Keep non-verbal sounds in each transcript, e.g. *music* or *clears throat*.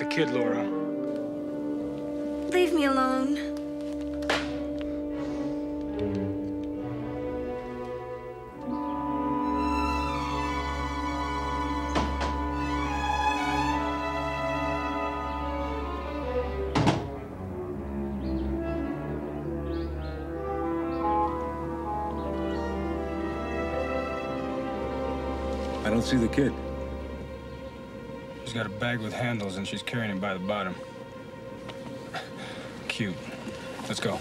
The kid, Laura. Leave me alone. I don't see the kid. She's got a bag with handles and she's carrying it by the bottom. Cute. Let's go.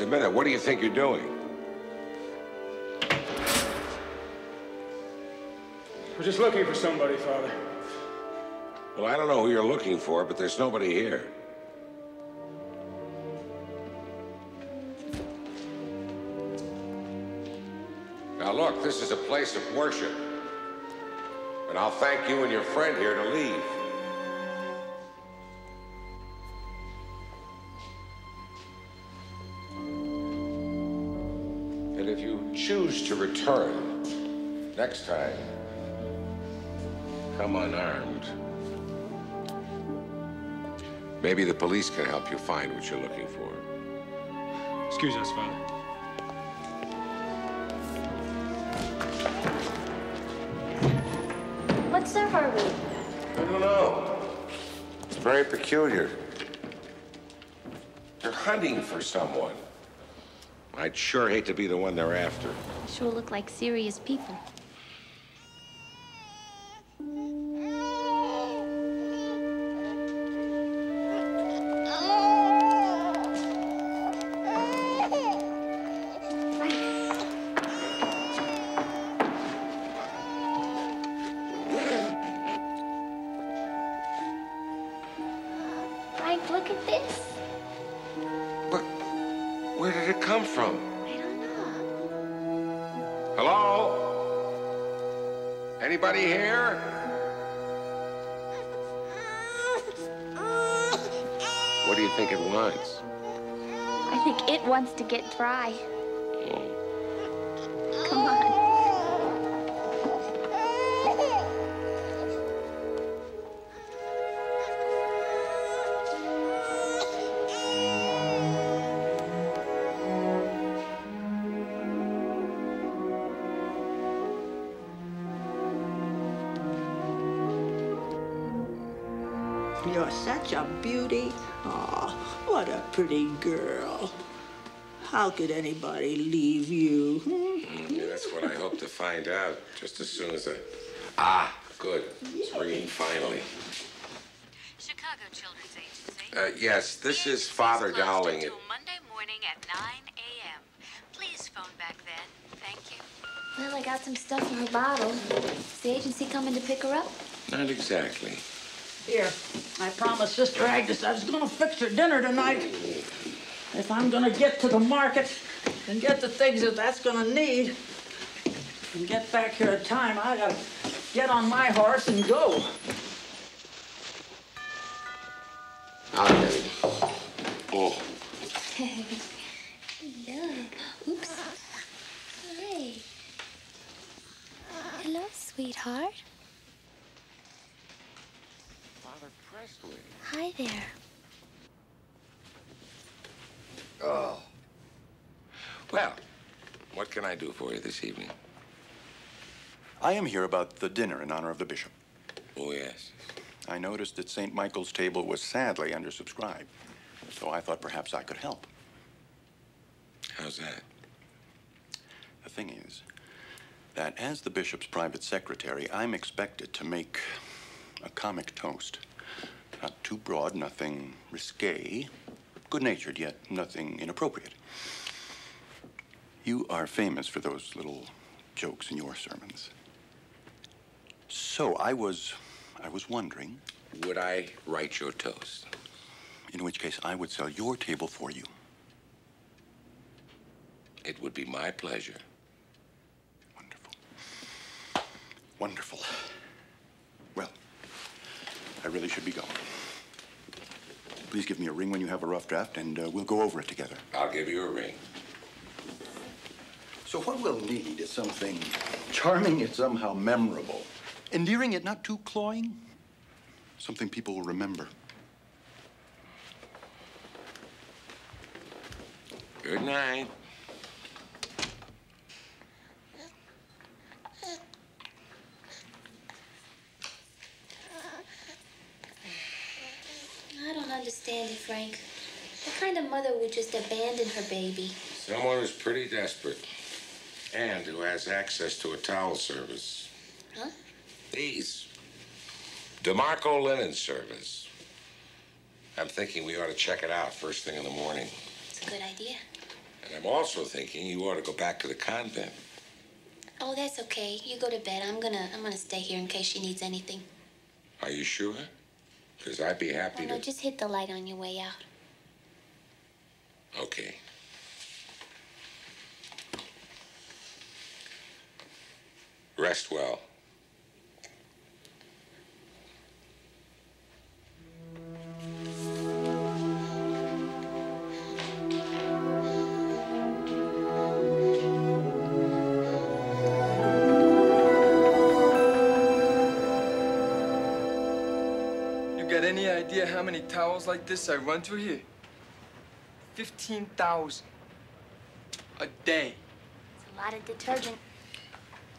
Just a minute. What do you think you're doing? We're just looking for somebody, Father. Well, I don't know who you're looking for, but there's nobody here. Now, look, this is a place of worship. And I'll thank you and your friend here to leave. Return next time, come unarmed. Maybe the police can help you find what you're looking for. Excuse us, Father. What's their hurry? I don't know. It's very peculiar. They're hunting for someone. I'd sure hate to be the one they're after. Sure look like serious people. Such a beauty. Oh, what a pretty girl. How could anybody leave you? hmm? Yeah, that's what I hope to find out just as soon as I. Ah, good. It's ringing finally. Chicago Children's Agency. Uh, yes, this is Father Dowling. Until Monday morning at 9 a.m. Please phone back then. Thank you. Well, I got some stuff in her bottle. Is the agency coming to pick her up? Not exactly. Here, I promised Sister Agnes I was gonna fix her dinner tonight. If I'm gonna get to the market and get the things that that's gonna need and get back here in time, I gotta get on my horse and go. I'll get it. Oh, Hello. Oops. Hi. Hello, sweetheart. Father Prestwick. Hi there. Oh. Well, what can I do for you this evening? I am here about the dinner in honor of the bishop. Oh, yes. I noticed that St. Michael's table was sadly undersubscribed, so I thought perhaps I could help. How's that? The thing is that as the bishop's private secretary, I'm expected to make a comic toast. Not too broad, nothing risque, good natured, yet nothing inappropriate. You are famous for those little jokes in your sermons. So I was I was wondering, Would I write your toast? in which case I would sell your table for you. It would be my pleasure. Wonderful. Wonderful. Well, I really should be going. Please give me a ring when you have a rough draft, and uh, we'll go over it together. I'll give you a ring. So what we'll need is something charming yet somehow memorable. Endearing yet not too cloying. Something people will remember. Good night. I don't understand it, Frank. What kind of mother would just abandon her baby? Someone who's pretty desperate and who has access to a towel service. Huh? These. DeMarco Linen Service. I'm thinking we ought to check it out first thing in the morning. It's a good idea. And I'm also thinking you ought to go back to the convent. Oh, that's okay. You go to bed. I'm gonna I'm gonna stay here in case she needs anything. Are you sure? Because I'd be Oh happy no, to. just hit the light on your way out. Okay. Rest well. You got any idea how many towels like this I run through here? 15,000 a day. It's a lot of detergent.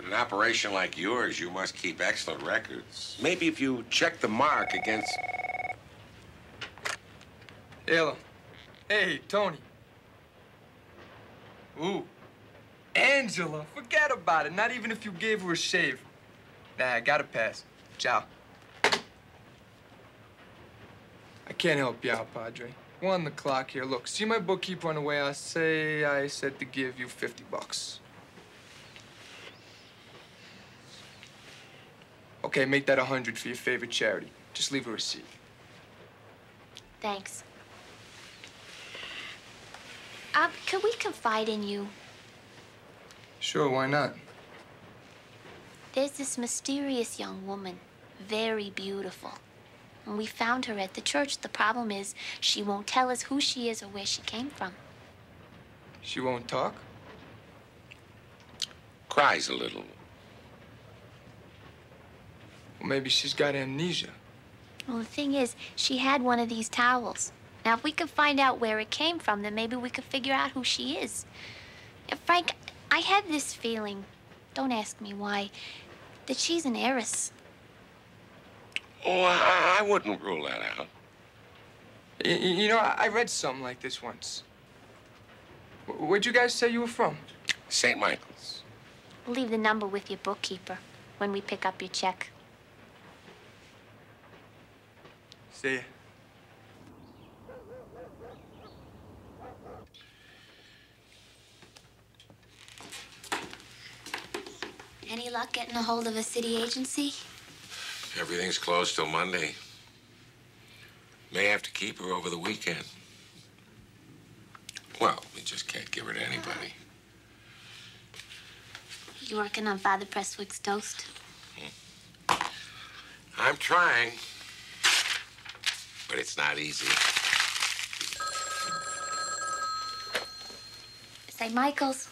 With an operation like yours, you must keep excellent records. Maybe if you check the mark against. Hello. Hey, Tony. Ooh. Angela, forget about it. Not even if you gave her a shave. Nah, I gotta pass. Ciao. I can't help you out, Padre. We're on the clock here. Look, see my bookkeeper on the way. I say I said to give you 50 bucks. Okay, make that a 100 for your favorite charity. Just leave a receipt. Thanks. Uh, could we confide in you? Sure, why not? There's this mysterious young woman, very beautiful. And we found her at the church. The problem is, she won't tell us who she is or where she came from. She won't talk? Cries a little. Well, maybe she's got amnesia. Well, the thing is, she had one of these towels. Now, if we could find out where it came from, then maybe we could figure out who she is. Frank, I have this feeling, don't ask me why, that she's an heiress. Oh, I, I wouldn't rule that out. Y- y- you know, I I read something like this once. Wh- Where'd you guys say you were from? St. Michael's. We'll leave the number with your bookkeeper when we pick up your check. See. Any luck getting a hold of a city agency? Everything's closed till Monday. May have to keep her over the weekend. Well, we just can't give her to anybody. You working on Father Prestwick's toast? Hmm. I'm trying but it's not easy. St. Michael's.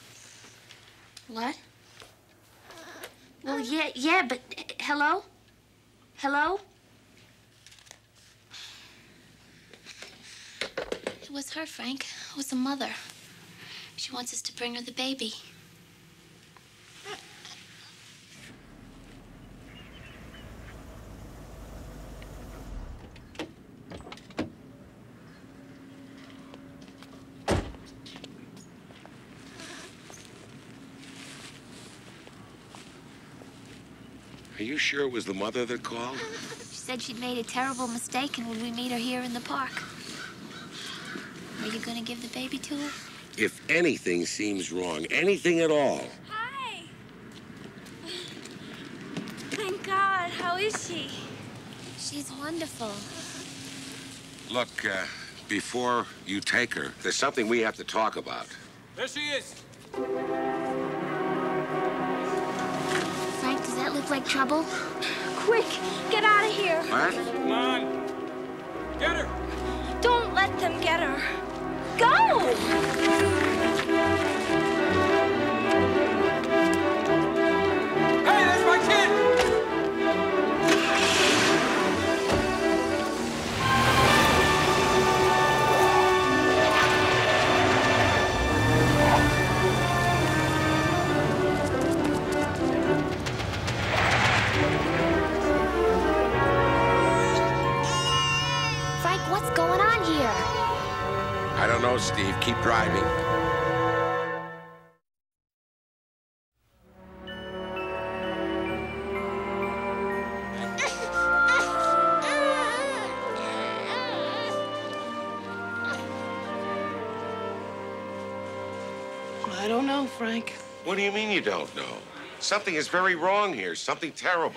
What? Well, yeah, yeah, but uh, hello? Hello? It was her, Frank. It was the mother. She wants us to bring her the baby. You sure it was the mother that called? She said she'd made a terrible mistake and would we meet her here in the park? Are you gonna give the baby to her? If anything seems wrong, anything at all, Hi. Thank God. How is she? She's wonderful. look, uh, before you take her, there's something we have to talk about. There she is. Look like trouble? Quick, get out of here. What? Come on. Get her. Don't let them get her. Go! Keep driving. I don't know, Frank. What do you mean you don't know? Something is very wrong here. Something terrible.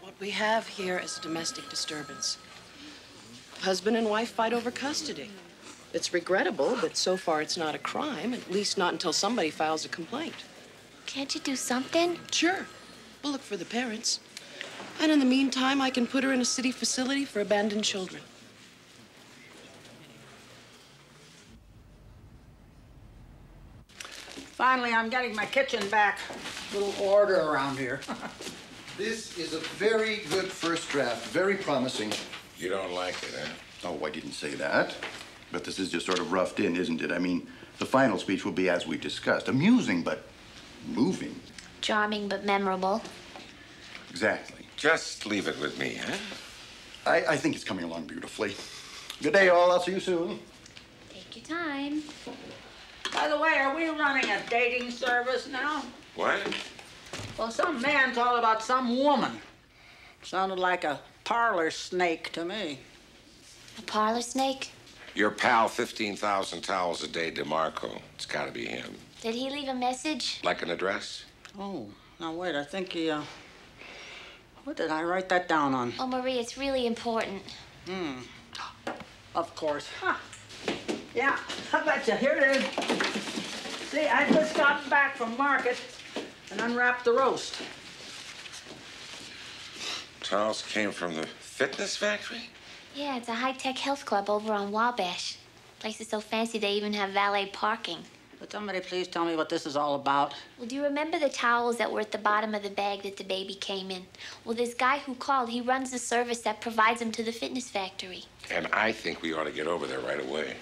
What we have here is a domestic disturbance. Husband and wife fight over custody. It's regrettable, but so far it's not a crime, at least not until somebody files a complaint. Can't you do something? Sure, we'll look for the parents. And in the meantime, I can put her in a city facility for abandoned children. Finally, I'm getting my kitchen back. Little order around here. *laughs* This is a very good first draft, very promising. You don't like it, huh? Oh, I didn't say that. But this is just sort of roughed in, isn't it? I mean, the final speech will be as we discussed. Amusing, but moving. Charming but memorable. Exactly. Just leave it with me, huh? I, I think it's coming along beautifully. Good day, all. I'll see you soon. Take your time. By the way, are we running a dating service now? What? Well, some man called about some woman. Sounded like a parlor snake to me. A parlor snake? Your pal, 15,000 towels a day, DeMarco. It's gotta be him. Did he leave a message? Like an address? Oh, now wait, I think he, uh. What did I write that down on? Oh, Marie, it's really important. Hmm. Of course. Huh. Yeah, I bet you. Here it is. See, I just got back from market and unwrapped the roast. Towels came from the fitness factory? Yeah, it's a high-tech health club over on Wabash. Place is so fancy they even have valet parking. Would somebody please tell me what this is all about? Well, do you remember the towels that were at the bottom of the bag that the baby came in? Well, this guy who called, he runs the service that provides them to the fitness factory. And I think we ought to get over there right away.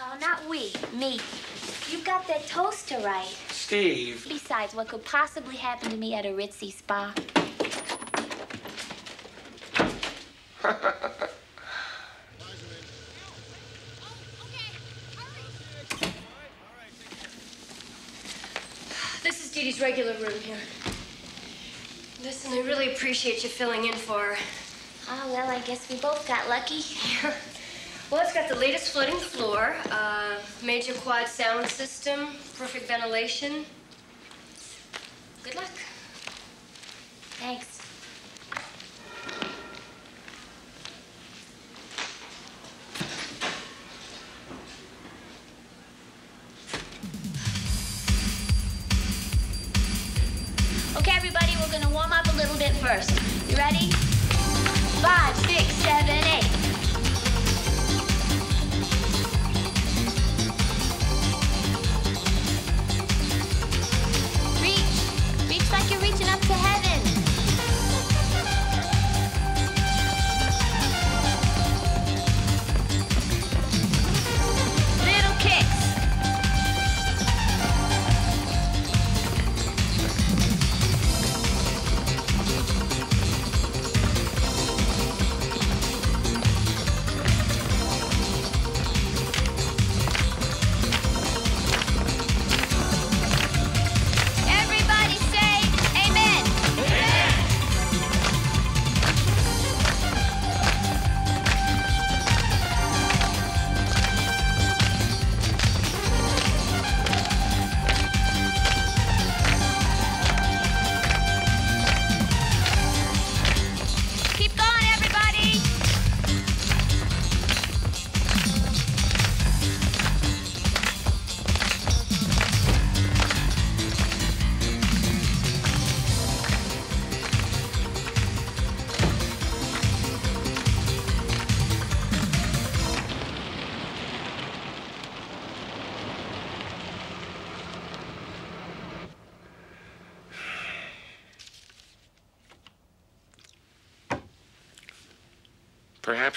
Oh, not we, me. You got that toaster right. Steve. Besides, what could possibly happen to me at a ritzy spa? *laughs* This is Dee Dee's regular room here. Listen, I really appreciate you filling in for her. Oh, well, I guess we both got lucky. Well, it's got the latest floating floor, uh, major quad sound system, perfect ventilation. Good luck. Thanks.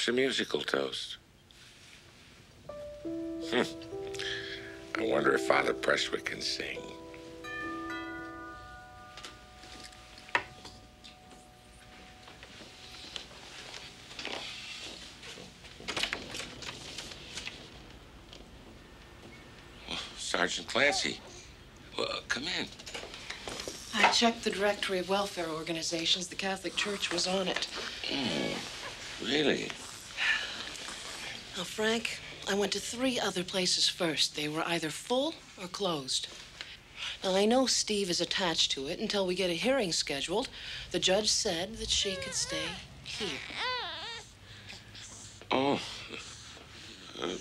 Perhaps a musical toast. Hmm. I wonder if Father Prestwick can sing. Oh, Sergeant Clancy, well, come in. I checked the directory of welfare organizations. The Catholic Church was on it. Oh, really? Now, Frank, I went to three other places first. They were either full or closed. Now, I know Steve is attached to it until we get a hearing scheduled. The judge said that she could stay here. Oh. Uh,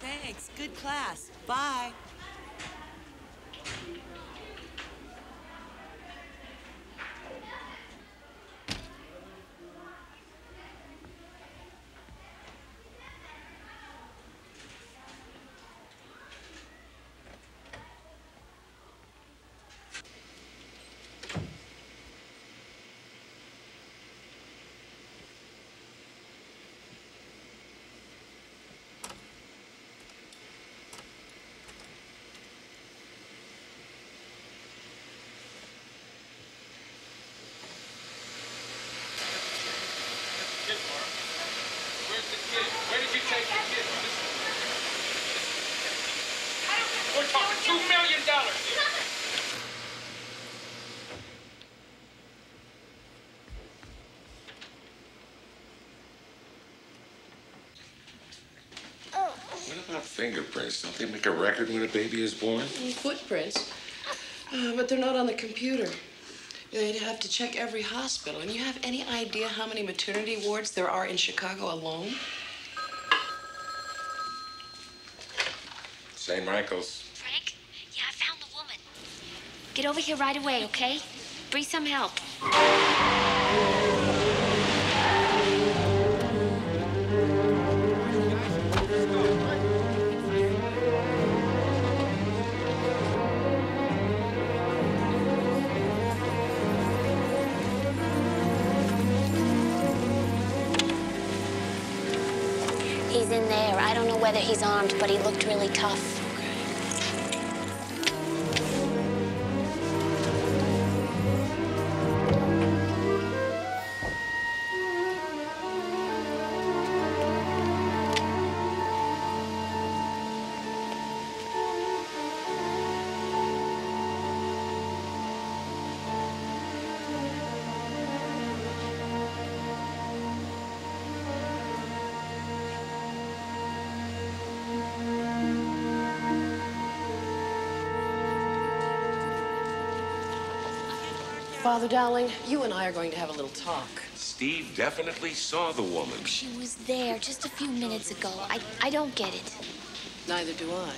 Thanks. Good class. Bye. Where's the kid? Where did you take the kid? We're talking two million dollars here. what about fingerprints? Don't they make a record when a baby is born? Footprints. Uh, but they're not on the computer. They'd have to check every hospital. And you have any idea how many maternity wards there are in Chicago alone? St. Michael's. Frank? Yeah, I found the woman. Get over here right away, okay? Bring some help. Whether he's armed, but he looked really tough. Father Dowling, you and I are going to have a little talk. Steve definitely saw the woman. She was there just a few minutes ago. I, I don't get it. Neither do I.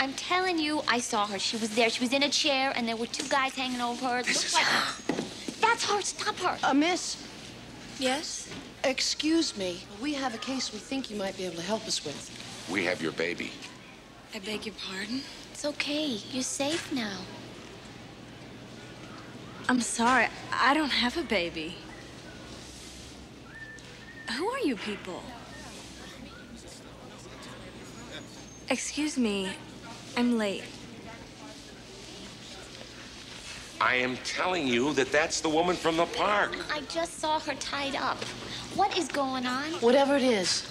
I'm telling you, I saw her. She was there. She was in a chair, and there were two guys hanging over her. It looks like That's her. Stop her. Uh, miss, Yes? excuse me. We have a case we think you might be able to help us with. We have your baby. I beg your pardon? It's okay. You're safe now. I'm sorry. I don't have a baby. Who are you people? Excuse me. I'm late. I am telling you that that's the woman from the park. I just saw her tied up. What is going on? Whatever it is,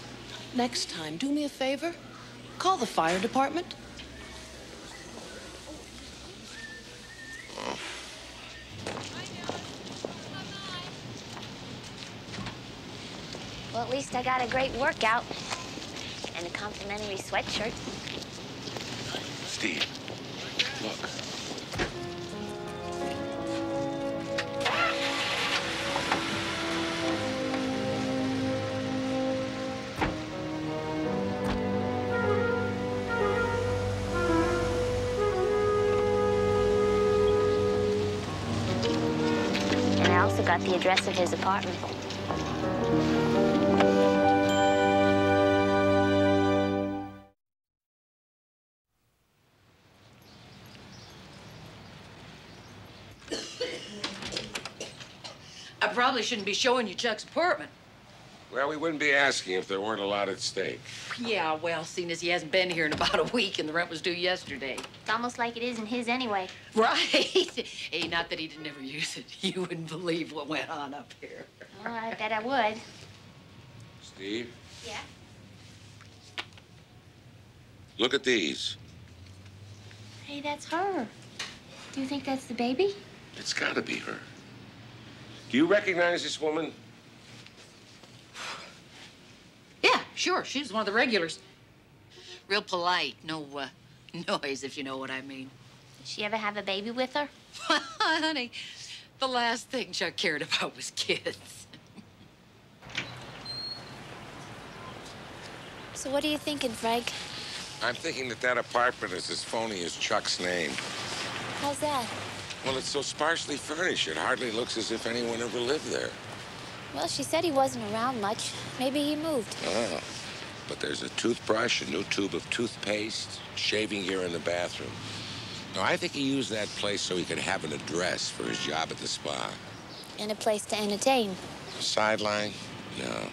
next time, do me a favor. Call the fire department. Well, at least I got a great workout and a complimentary sweatshirt. Steve, look. Address of his apartment. I probably shouldn't be showing you Chuck's apartment. Well, we wouldn't be asking if there weren't a lot at stake. Yeah, well, seeing as he hasn't been here in about a week and the rent was due yesterday. It's almost like it isn't his anyway. Right. *laughs* hey, not that he didn't ever use it. *laughs* You wouldn't believe what went on up here. Oh, I bet I would. Steve, Yeah? look at these. Hey, that's her. Do you think that's the baby? It's got to be her. Do you recognize this woman? Yeah, sure. She's one of the regulars. Real polite. No uh, *laughs* noise, if you know what I mean. Did she ever have a baby with her? *laughs* Honey, the last thing Chuck cared about was kids. So what are you thinking, Frank? I'm thinking that that apartment is as phony as Chuck's name. How's that? Well, it's so sparsely furnished, it hardly looks as if anyone ever lived there. Well, she said he wasn't around much. Maybe he moved. Oh. But there's a toothbrush, a new tube of toothpaste, shaving gear in the bathroom. No, I think he used that place so he could have an address for his job at the spa. And a place to entertain. Sideline? No.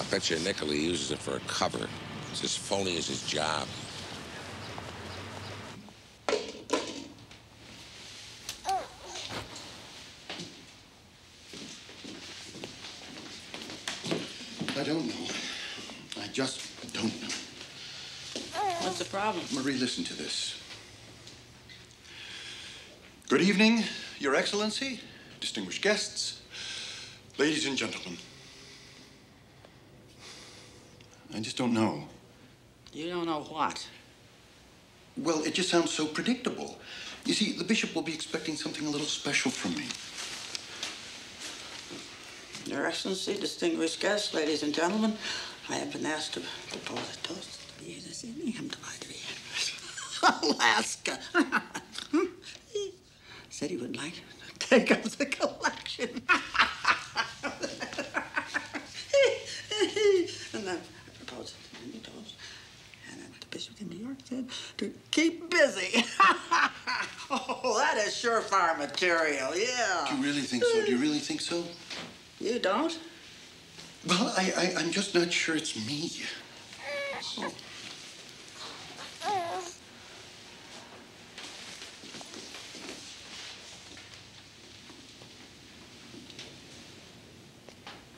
I bet you a nickel he uses it for a cover. It's as phony as his job. I don't know. I just don't know. What's the problem? Marie, listen to this. Good evening, Your Excellency, distinguished guests, ladies and gentlemen. I just don't know. You don't know what? Well, it just sounds so predictable. You see, the bishop will be expecting something a little special from me. Your Excellency, distinguished guests, ladies and gentlemen, I have been asked to propose a toast to you this evening. I'm delighted Alaska. *laughs* Said he wouldn't like to take up the collection. and then I proposed a new toast. And then the bishop in New York said to keep busy. *laughs* oh, that is surefire material, yeah. Do you really think so? Do you really think so? You don't? Well, I, I, I'm just not sure it's me. Oh.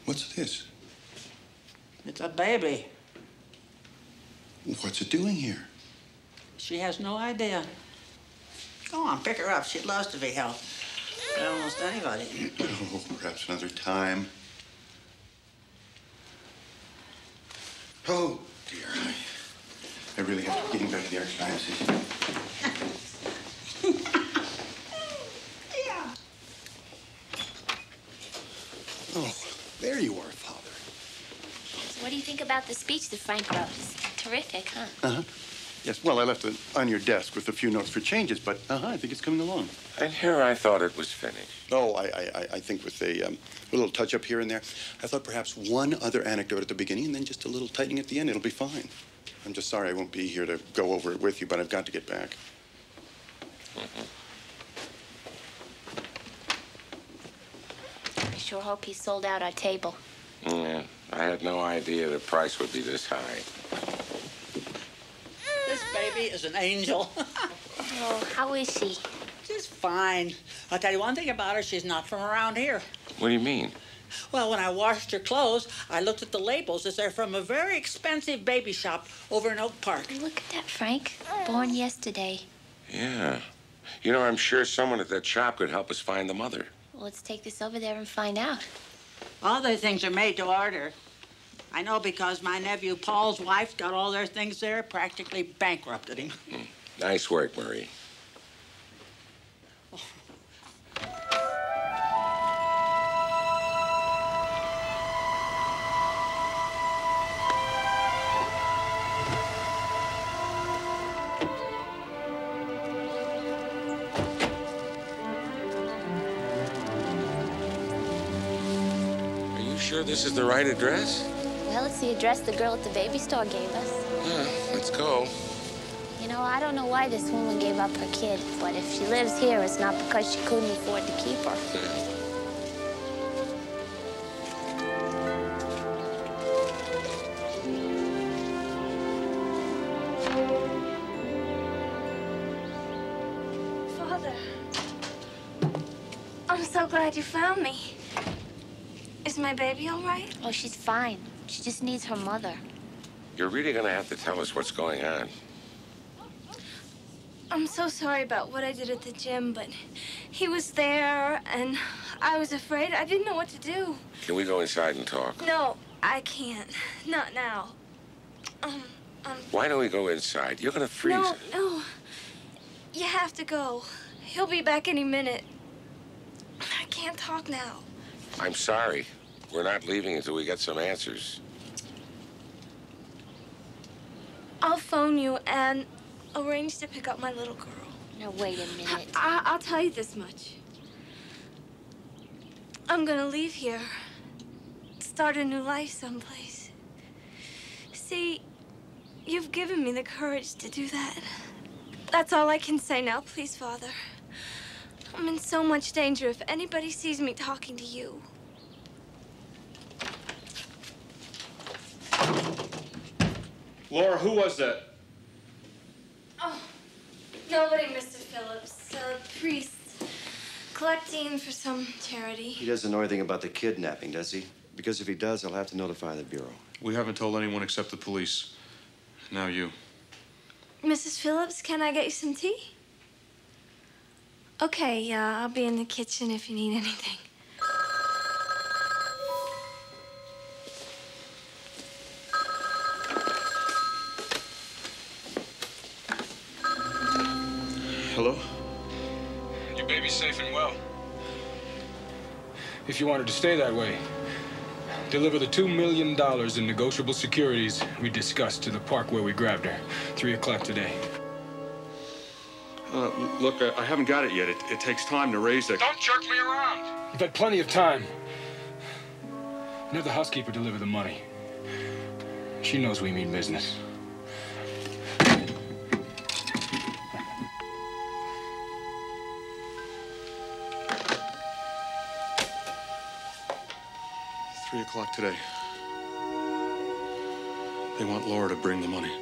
What's this? It's a baby. What's it doing here? She has no idea. Go on, pick her up. She loves to be held. By almost anybody. *clears throat* Oh, perhaps another time. Oh, dear. I, I really have to be getting back to the archdiocese. yeah. think about the speech that Frank wrote? It's terrific, huh? Uh-huh. Yes, well, I left it on your desk with a few notes for changes, but uh-huh, I think it's coming along. And here I thought it was finished. Oh, I, I, I- I think with a, um, a little touch-up here and there, I thought perhaps one other anecdote at the beginning and then just a little tightening at the end. It'll be fine. I'm just sorry I won't be here to go over it with you, but I've got to get back. I sure hope he sold out our table. Yeah, I had no idea the price would be this high. This baby is an angel. *laughs* Oh, how is she? Just fine. I'll tell you one thing about her, she's not from around here. What do you mean? Well, when I washed her clothes, I looked at the labels as they're from a very expensive baby shop over in Oak Park. Look at that, Frank. Born yesterday. Yeah. You know, I'm sure someone at that shop could help us find the mother. Well, let's take this over there and find out. All their things are made to order. I know because my nephew Paul's wife got all their things there, practically bankrupted him. Nice work, Marie. This is the right address? Well, it's the address the girl at the baby store gave us. Yeah, let's go. You know, I don't know why this woman gave up her kid, but if she lives here, it's not because she couldn't afford to keep her. Father. My baby all right? Oh, she's fine. She just needs her mother. You're really gonna have to tell us what's going on. I'm so sorry about what I did at the gym, but he was there and I was afraid. I didn't know what to do. Can we go inside and talk? No, I can't. Not now. Um, um, Why don't we go inside? You're gonna freeze. no, no. You have to go. He'll be back any minute. I can't talk now. I'm sorry. We're not leaving until we get some answers. I'll phone you and arrange to pick up my little girl. Now, wait a minute. I- I'll tell you this much. I'm gonna leave here, start a new life someplace. See, you've given me the courage to do that. That's all I can say now, please, Father. I'm in so much danger if anybody sees me talking to you. Laura, who was that? Oh, nobody, Mr. Phillips. A priest collecting for some charity. He doesn't know anything about the kidnapping, does he? Because if he does, I'll have to notify the Bureau. We haven't told anyone except the police. Now you. Mrs. Phillips, can I get you some tea? Okay, yeah, I'll be in the kitchen if you need anything. Safe and well. If you wanted to stay that way, deliver the $2 million in negotiable securities we discussed to the park where we grabbed her. Three o'clock today. Uh, look, I, I haven't got it yet. It, it takes time to raise that. Don't jerk me around! You've had plenty of time. And have the housekeeper deliver the money. She knows we mean business. O'clock today. They want Laura to bring the money.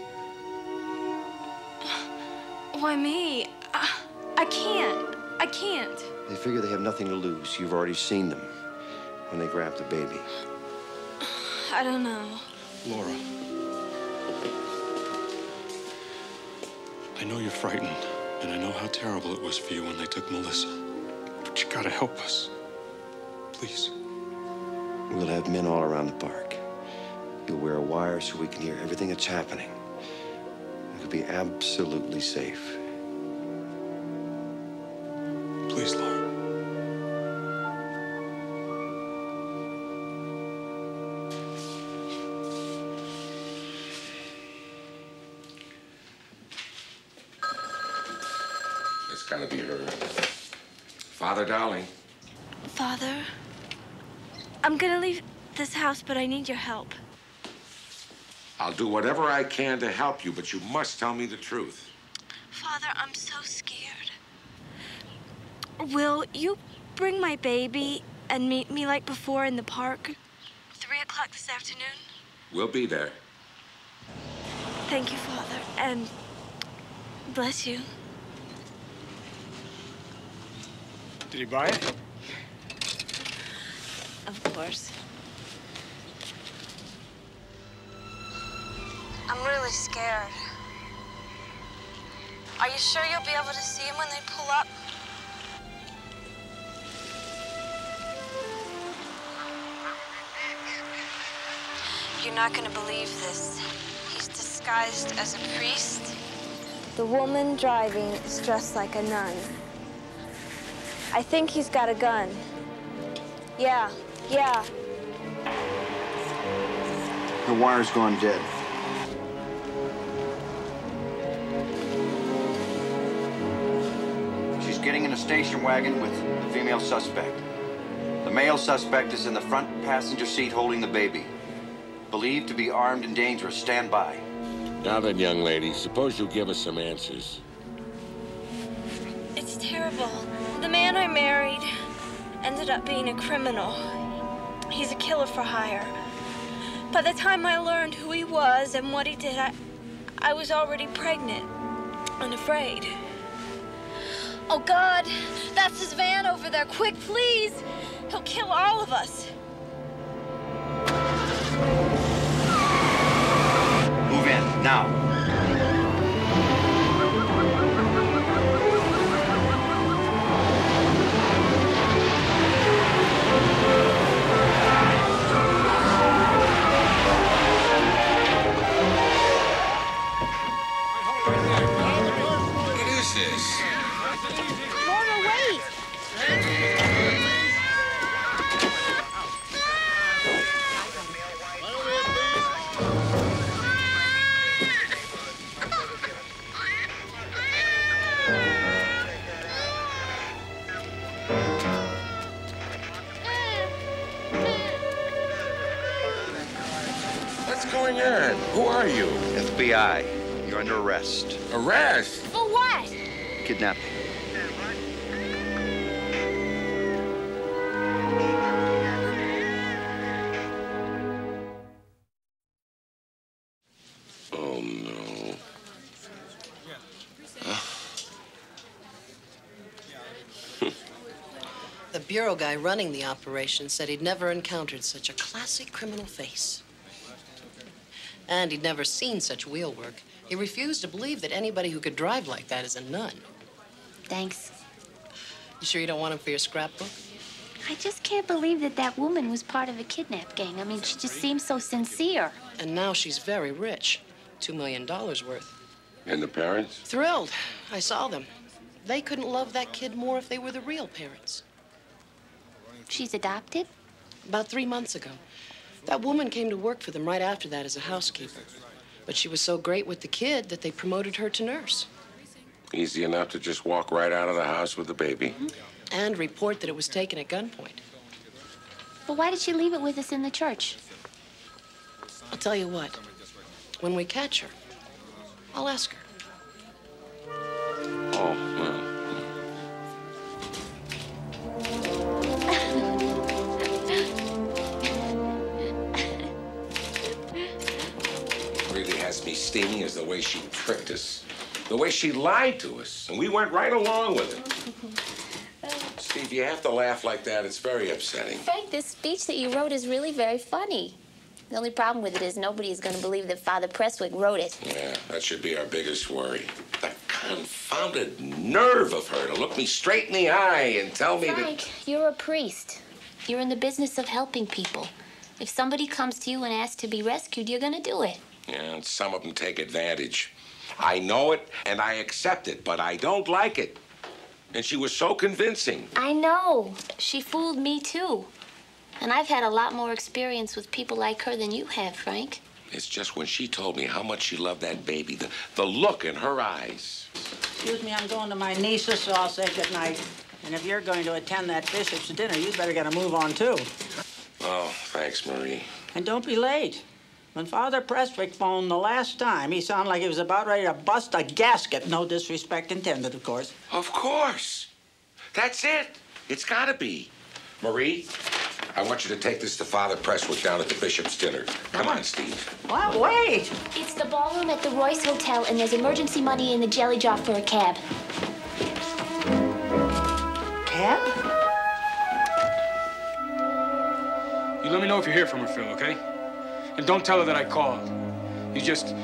Why me? I, I can't. I can't. They figure they have nothing to lose. You've already seen them when they grabbed the baby. I don't know. Laura. I know you're frightened, and I know how terrible it was for you when they took Melissa. But you gotta help us. Please. We'll have men all around the park. You'll wear a wire so we can hear everything that's happening. It'll be absolutely safe. Please, Lord. It's gotta be her. Father Dowling. Father, I'm gonna leave this house, but I need your help. I'll do whatever I can to help you, but you must tell me the truth. Father, I'm so scared. Will you bring my baby and meet me like before in the park? Three o'clock this afternoon? We'll be there. Thank you, Father, and bless you. Did he buy it? Of course. I'm really scared. Are you sure you'll be able to see him when they pull up? You're not gonna believe this. He's disguised as a priest. The woman driving is dressed like a nun. I think he's got a gun. Yeah, yeah. The wire's gone dead. She's getting in a station wagon with the female suspect. The male suspect is in the front passenger seat holding the baby. Believed to be armed and dangerous. Stand by. Now then, young lady, suppose you give us some answers. It's terrible. The man I married ended up being a criminal. He's a killer for hire. By the time I learned who he was and what he did, I, I was already pregnant and afraid. Oh, God, that's his van over there. Quick, please. He'll kill all of us. Move in, now. FBI. You're under arrest. Arrest? For what? Kidnapping. Oh, no. The bureau guy running the operation said he'd never encountered such a classic criminal face. And he'd never seen such wheel work. He refused to believe that anybody who could drive like that is a nun. Thanks. You sure you don't want him for your scrapbook? I just can't believe that that woman was part of a kidnap gang. I mean, she just seems so sincere. And now she's very rich. Two million dollars worth. And the parents? Thrilled. I saw them. They couldn't love that kid more if they were the real parents. She's adopted? About three months ago. That woman came to work for them right after that as a housekeeper. But she was so great with the kid that they promoted her to nurse. Easy enough to just walk right out of the house with the baby. Mm-hmm. And report that it was taken at gunpoint. But why did she leave it with us in the church? I'll tell you what. When we catch her, I'll ask her. Steaming is the way she tricked us. The way she lied to us. And we went right along with it. *laughs* Steve, you have to laugh like that. It's very upsetting. Frank, this speech that you wrote is really very funny. The only problem with it is nobody is going to believe that Father Prestwick wrote it. Yeah, that should be our biggest worry. The confounded nerve of her to look me straight in the eye and tell me that. Frank, you're a priest. You're in the business of helping people. If somebody comes to you and asks to be rescued, you're going to do it. Yeah, and some of them take advantage. I know it and I accept it, but I don't like it. And she was so convincing. I know. She fooled me, too. And I've had a lot more experience with people like her than you have, Frank. It's just when she told me how much she loved that baby, the, the look in her eyes. Excuse me, I'm going to my niece's, so I'll say goodnight. And if you're going to attend that bishop's dinner, you'd better get a move on, too. Oh, thanks, Marie. And don't be late. When Father Prestwick phoned the last time, he sounded like he was about ready to bust a gasket. No disrespect intended, of course. Of course. That's it. It's gotta be. Marie, I want you to take this to Father Prestwick down at the bishop's dinner. Come on, Steve. What? Wait! It's the ballroom at the Royce Hotel, and there's emergency money in the jelly jar for a cab. Cab? You let me know if you hear from her, Phil, okay? And don't tell her that I called. You just,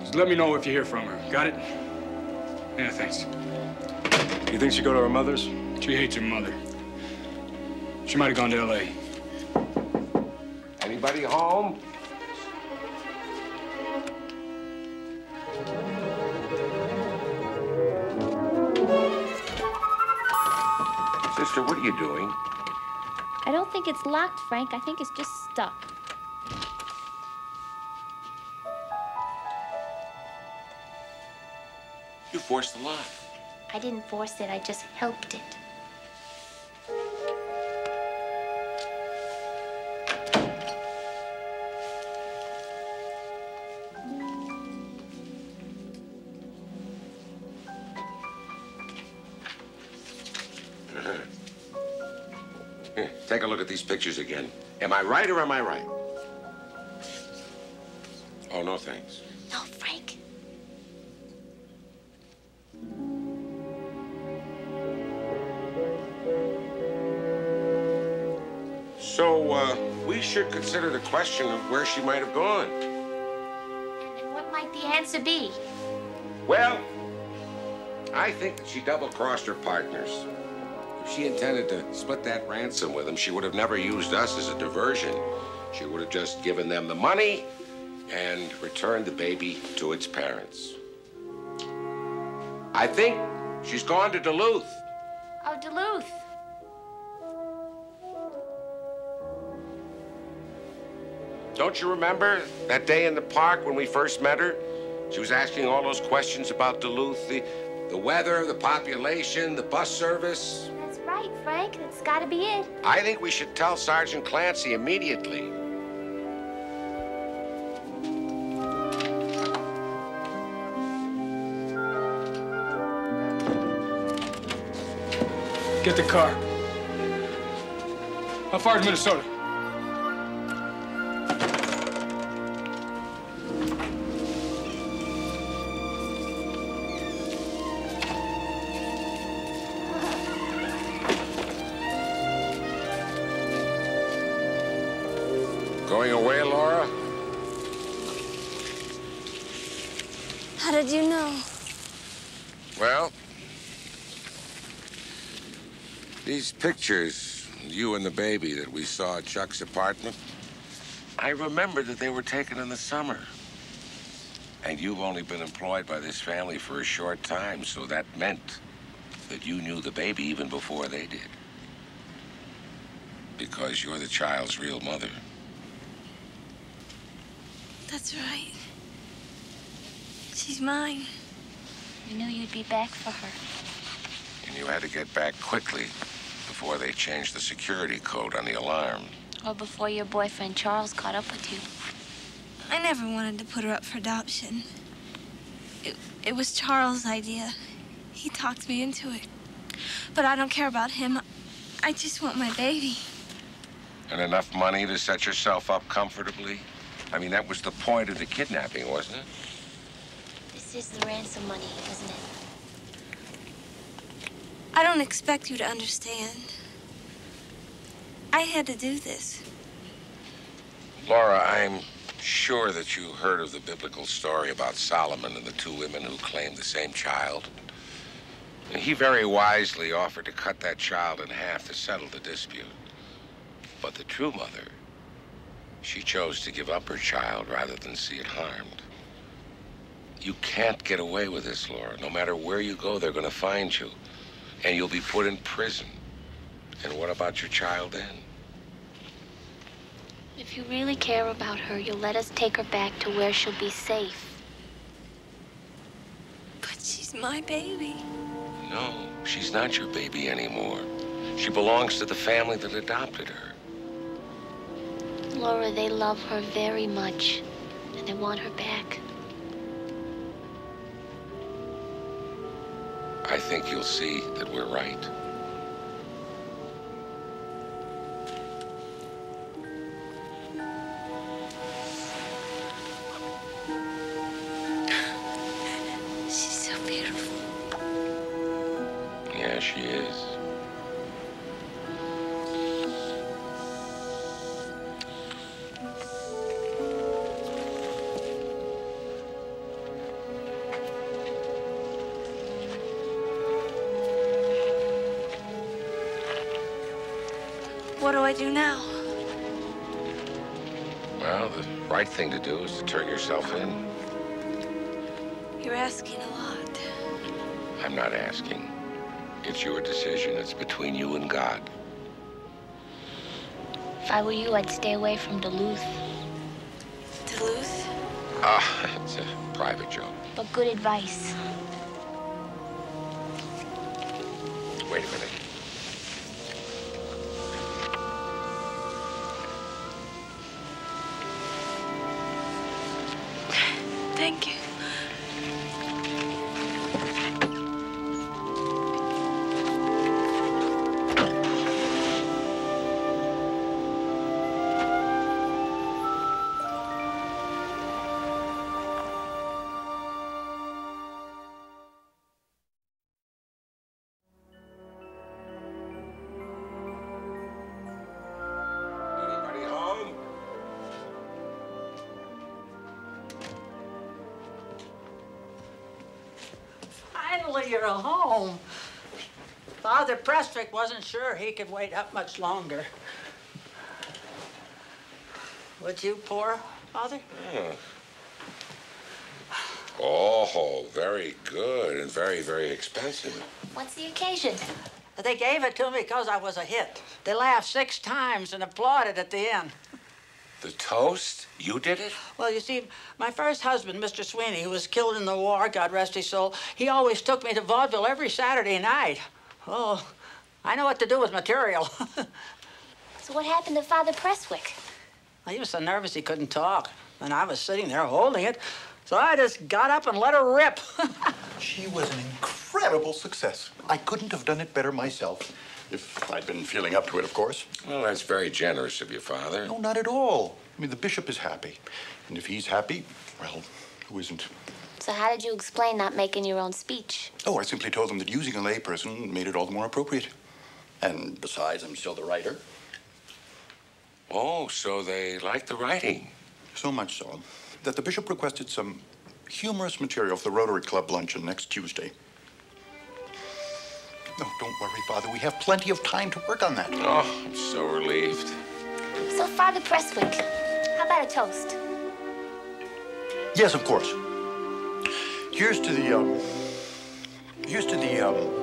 just let me know if you hear from her. Got it? Yeah, thanks. You think she'd go to her mother's? She hates her mother. She might have gone to L.A. Anybody home? Sister, what are you doing? I don't think it's locked, Frank. I think it's just stuck. Forced the. I didn't force it, I just helped it. Here, take a look at these pictures again. Am I right or am I right? Oh, no thanks. Consider the question of where she might have gone. And what might the answer be? Well, I think that she double-crossed her partners. If she intended to split that ransom with them, she would have never used us as a diversion. She would have just given them the money and returned the baby to its parents. I think she's gone to Duluth. Oh, Duluth. Don't you remember that day in the park when we first met her? She was asking all those questions about Duluth, the, the weather, the population, the bus service. That's right, Frank. That's gotta be it. I think we should tell Sergeant Clancy immediately. Get the car. How far is Minnesota? Pictures, you and the baby that we saw at Chuck's apartment, I remember that they were taken in the summer. And you've only been employed by this family for a short time, so that meant that you knew the baby even before they did. Because you're the child's real mother. That's right. She's mine. We knew you'd be back for her. And you had to get back quickly before they changed the security code on the alarm. Or before your boyfriend Charles caught up with you. I never wanted to put her up for adoption. It, it was Charles' idea. He talked me into it. But I don't care about him. I just want my baby. And enough money to set yourself up comfortably? I mean, that was the point of the kidnapping, wasn't it? This is the ransom money, isn't it? I don't expect you to understand. I had to do this. Laura, I'm sure that you heard of the biblical story about Solomon and the two women who claimed the same child. And he very wisely offered to cut that child in half to settle the dispute. But the true mother, she chose to give up her child rather than see it harmed. You can't get away with this, Laura. No matter where you go, they're going to find you. And you'll be put in prison. And what about your child then? If you really care about her, you'll let us take her back to where she'll be safe. But she's She's my baby. No, she's not your baby anymore. She belongs to the family that adopted her. Laura, they love her very much, and they want her back. I think you'll see that we're right. I do now? Well, the right thing to do is to turn yourself in. You're asking a lot. I'm not asking. It's your decision. It's between you and God. If I were you, I'd stay away from Duluth. Duluth? Ah, *laughs* it's a private joke. But good advice. You're home. Father Prestwick wasn't sure he could wait up much longer. Would you pour, Father? Oh. Oh, very good and very, very expensive. What's the occasion? They gave it to me because I was a hit. They laughed six times and applauded at the end. The toast? You did it? Well, you see, my first husband, Mr. Sweeney, who was killed in the war, God rest his soul, he always took me to vaudeville every Saturday night. Oh, I know what to do with material. So what happened to Father Prestwick? he was so nervous he couldn't talk, and I was sitting there holding it, so I just got up and let her rip. *laughs* She was an incredible success. I couldn't have done it better myself. If I'd been feeling up to it, of course. Well, that's very generous of you, Father. No, not at all. I mean, the bishop is happy. And if he's happy, well, who isn't? So how did you explain not making your own speech? Oh, I simply told them that using a layperson made it all the more appropriate. And besides, I'm still the writer. Oh, so they like the writing. So much so that the bishop requested some humorous material for the Rotary Club luncheon next Tuesday. No, don't worry, Father. We have plenty of time to work on that. Oh, I'm so relieved. So, Father Prestwick, how about a toast? Yes, of course. Here's to the, um, here's to the, um,